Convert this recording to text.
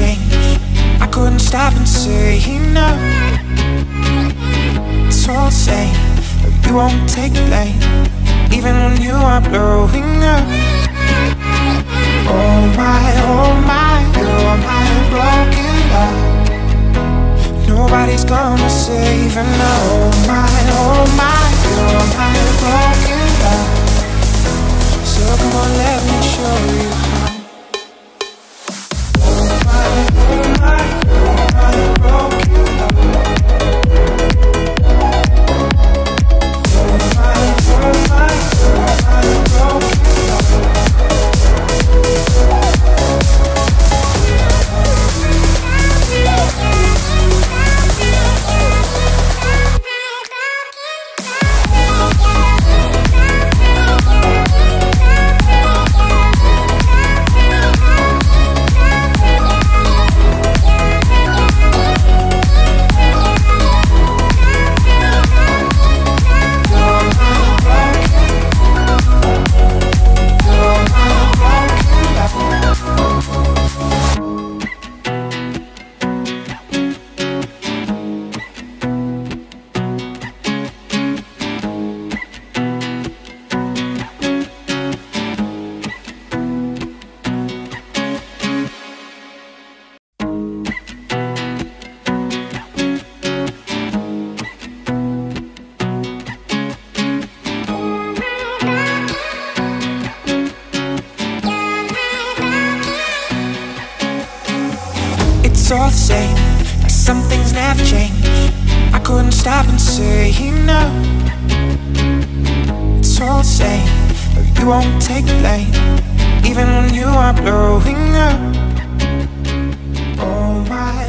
change. I couldn't stop and say no. It's all the same But you won't take blame, even when you are blowing up. Oh my, oh my, you're my broken love. Nobody's gonna save her now. Oh my, oh my, you're my broken love. So come on, let me show you Some things never change. I couldn't stop and say no It's all the same But you won't take blame. Even when you are blowing up Oh my.